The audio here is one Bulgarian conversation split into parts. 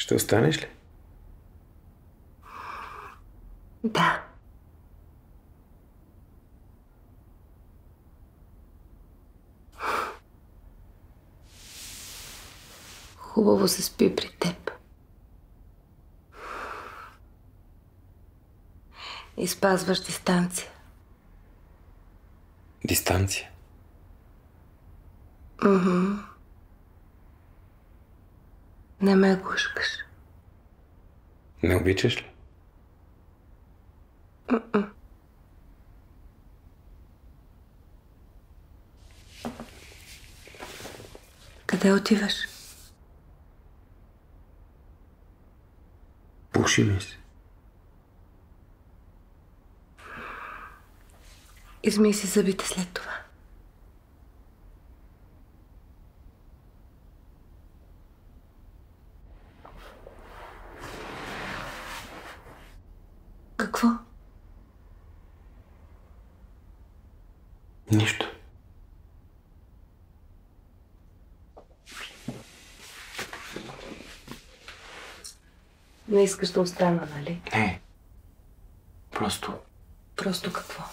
Ще останеш ли? Да. Хубаво се спи при теб. И спазваш дистанция. Дистанция. Не ме гушкаш. Не обичаш ли? Къде отиваш? Пуши ми се. Измий си зъбите след това. Какво? Нищо. Не искаш да остана, нали? Не. Просто Просто какво?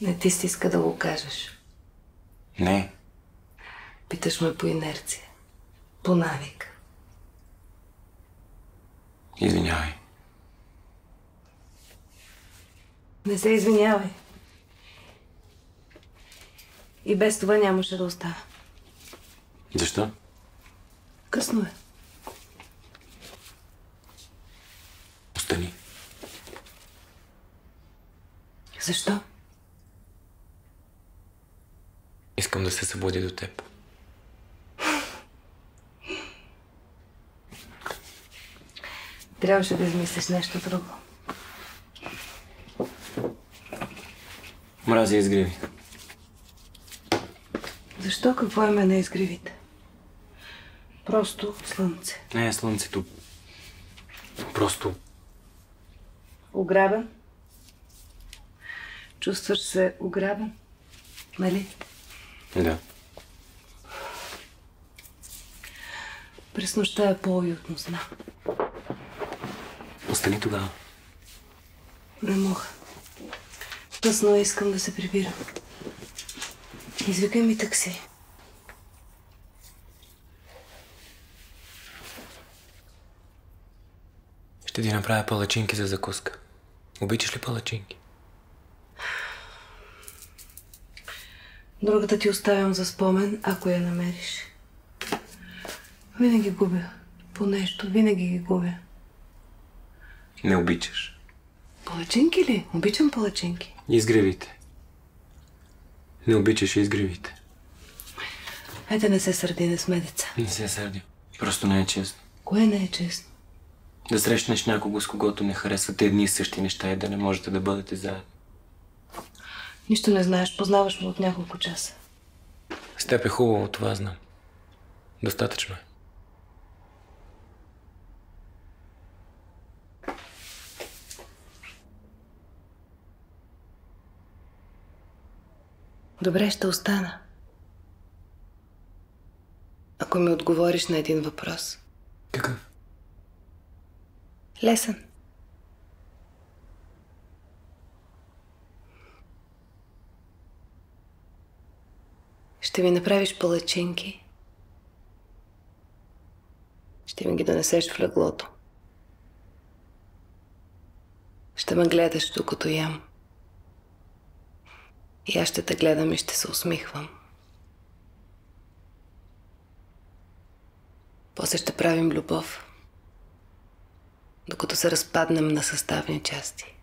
Не ти стиска да го кажеш. Не. Питаш ме по инерция. По навик. Извинявай. Не се извинявай. И без това нямаше да остава. Защо? Късно е. Остани. Защо? Искам да се събудя до теб. Трябваше да измислиш нещо друго. Мразя изгреви. Защо? Какво има на изгривите? Просто слънце. Не е слънцето. Просто Ограбен? Чувстваш се ограбен? Нали? Да. През нощта е по-уютно, знам. Остани тогава. Не мога. Късно искам да се прибирам. Извикай ми такси. Ще ти направя палачинки за закуска. Обичаш ли палачинки? Другата ти оставям за спомен, ако я намериш. Винаги губя. По нещо, винаги ги губя. Не обичаш. Палачинки ли? Обичам палачинки. Изгревите. Не обичаш изгревите. Хайде не се сърди, не сме деца. Не се сърди. Просто не е честно. Кое не е честно? Да срещнеш някого, с когото не харесвате едни и същи неща и да не можете да бъдете заедно. Нищо не знаеш, познаваш ме от няколко часа. С теб е хубаво, това знам. Достатъчно е. Добре, ще остана. Ако ми отговориш на един въпрос. Какъв? Лесен. Ще ми направиш палачинки. Ще ми ги донесеш в леглото. Ще ме гледаш докато ям. И аз ще те гледам и ще се усмихвам. После ще правим любов докато се разпаднем на съставни части.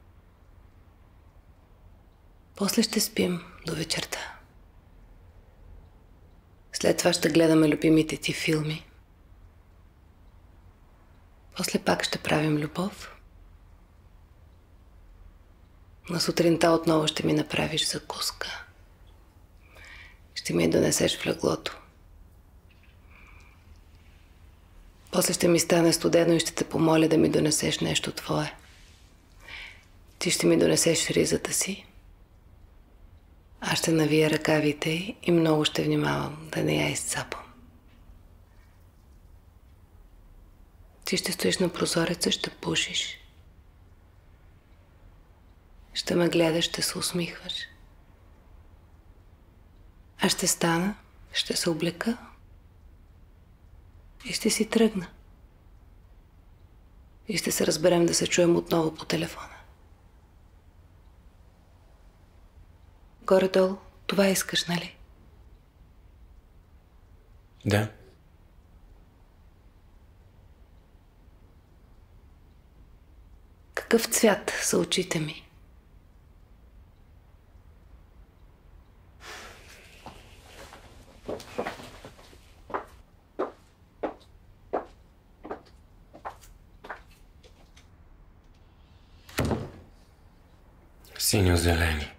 После ще спим до вечерта. След това ще гледаме любимите ти филми. После пак ще правим любов. На сутринта отново ще ми направиш закуска. Ще ми я донесеш в леглото. После ще ми стане студено и ще те помоля да ми донесеш нещо твое. Ти ще ми донесеш ризата си. Аз ще навия ръкавите и много ще внимавам да не я изцапам. Ти ще стоиш на прозореца, ще пушиш. Ще ме гледаш, ще се усмихваш. Аз ще стана, ще се облека и ще си тръгна. И ще се разберем да се чуем отново по телефона. Горе-долу, това искаш, нали? Да. Какъв цвят са очите ми? Синьо-зелени.